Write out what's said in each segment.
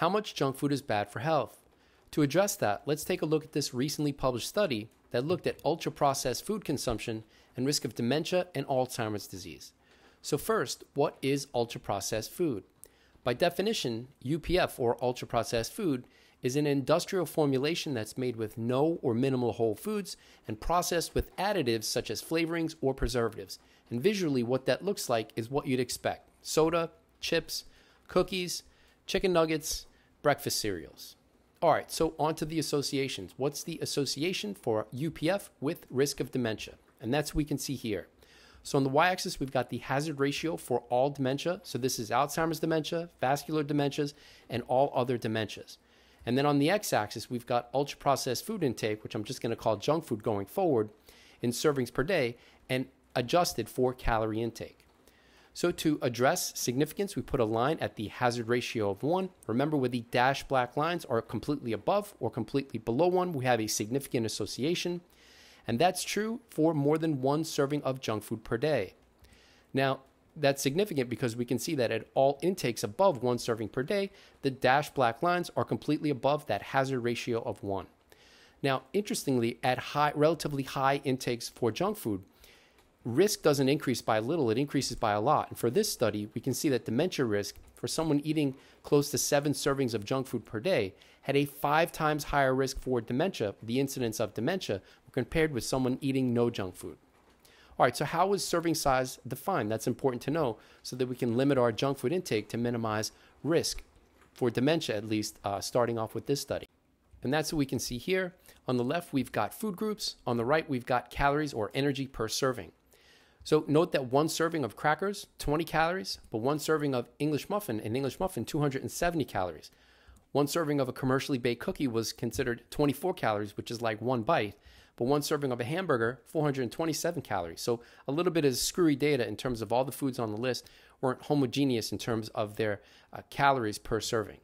how much junk food is bad for health? To address that, let's take a look at this recently published study that looked at ultra processed food consumption and risk of dementia and Alzheimer's disease. So, first, what is ultra processed food? By definition, UPF or ultra processed food is an industrial formulation that's made with no or minimal whole foods and processed with additives such as flavorings or preservatives. And visually, what that looks like is what you'd expect soda, chips, cookies, chicken nuggets, breakfast cereals. All right, so on to the associations. What's the association for UPF with risk of dementia? And that's what we can see here. So on the y-axis, we've got the hazard ratio for all dementia. So this is Alzheimer's dementia, vascular dementias, and all other dementias. And then on the x-axis, we've got ultra-processed food intake, which I'm just going to call junk food going forward, in servings per day, and adjusted for calorie intake. So to address significance, we put a line at the hazard ratio of 1. Remember, where the dashed black lines are completely above or completely below 1, we have a significant association. And that's true for more than one serving of junk food per day. Now, that's significant because we can see that at all intakes above one serving per day, the dashed black lines are completely above that hazard ratio of 1. Now, interestingly, at high, relatively high intakes for junk food, risk doesn't increase by little, it increases by a lot. And for this study, we can see that dementia risk for someone eating close to seven servings of junk food per day had a five times higher risk for dementia, the incidence of dementia, compared with someone eating no junk food. All right, so how is serving size defined? That's important to know so that we can limit our junk food intake to minimize risk for dementia, at least uh, starting off with this study. And that's what we can see here. On the left, we've got food groups. On the right, we've got calories or energy per serving. So note that one serving of crackers, 20 calories, but one serving of English muffin, an English muffin, 270 calories. One serving of a commercially baked cookie was considered 24 calories, which is like one bite, but one serving of a hamburger, 427 calories. So a little bit of screwy data in terms of all the foods on the list weren't homogeneous in terms of their uh, calories per serving.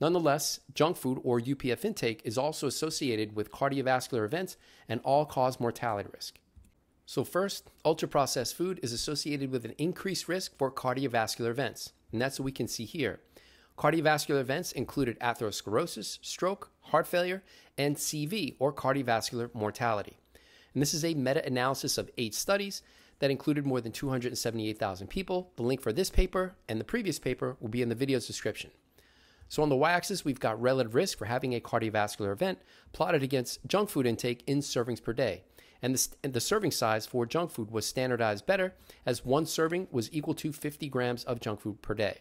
Nonetheless, junk food or UPF intake is also associated with cardiovascular events and all cause mortality risk. So, first, ultra processed food is associated with an increased risk for cardiovascular events, and that's what we can see here. Cardiovascular events included atherosclerosis, stroke, heart failure, and CV, or cardiovascular mortality. And this is a meta analysis of eight studies that included more than 278,000 people. The link for this paper and the previous paper will be in the video's description. So, on the y axis, we've got relative risk for having a cardiovascular event plotted against junk food intake in servings per day and the, and the serving size for junk food was standardized better, as one serving was equal to 50 grams of junk food per day.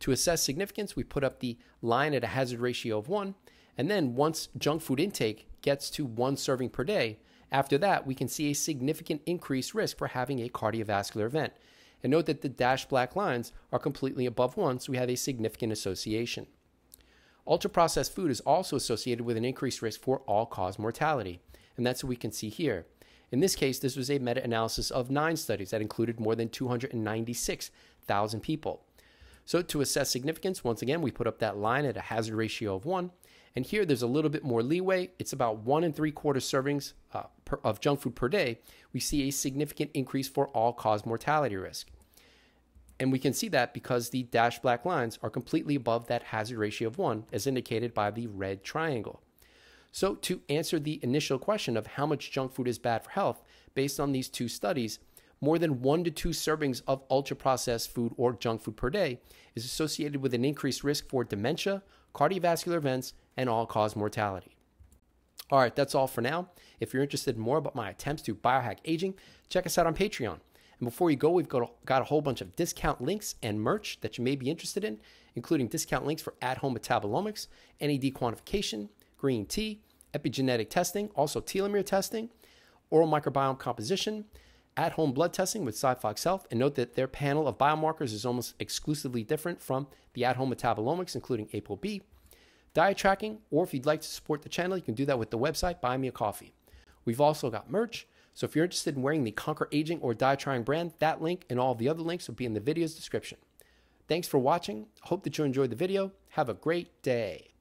To assess significance, we put up the line at a hazard ratio of 1, and then once junk food intake gets to one serving per day, after that, we can see a significant increased risk for having a cardiovascular event. And note that the dashed black lines are completely above 1, so we have a significant association. Ultra processed food is also associated with an increased risk for all cause mortality and that's what we can see here. In this case, this was a meta analysis of nine studies that included more than 296,000 people. So, to assess significance, once again, we put up that line at a hazard ratio of one. And here there's a little bit more leeway. It's about one and three quarter servings uh, per, of junk food per day. We see a significant increase for all cause mortality risk. And we can see that because the dashed black lines are completely above that hazard ratio of one, as indicated by the red triangle. So, to answer the initial question of how much junk food is bad for health, based on these two studies, more than one to two servings of ultra processed food or junk food per day is associated with an increased risk for dementia, cardiovascular events, and all cause mortality. All right, that's all for now. If you're interested in more about my attempts to biohack aging, check us out on Patreon. And before you go, we've got a, got a whole bunch of discount links and merch that you may be interested in, including discount links for at home metabolomics, NAD quantification, green tea, epigenetic testing, also telomere testing, oral microbiome composition, at home blood testing with SiPhox Health. And note that their panel of biomarkers is almost exclusively different from the at home metabolomics, including ApoB, diet tracking, or if you'd like to support the channel, you can do that with the website Buy Me a Coffee. We've also got merch. So if you're interested in wearing the Conquer Aging or Die Trying brand, that link and all the other links will be in the video's description. Thanks for watching. Hope that you enjoyed the video. Have a great day.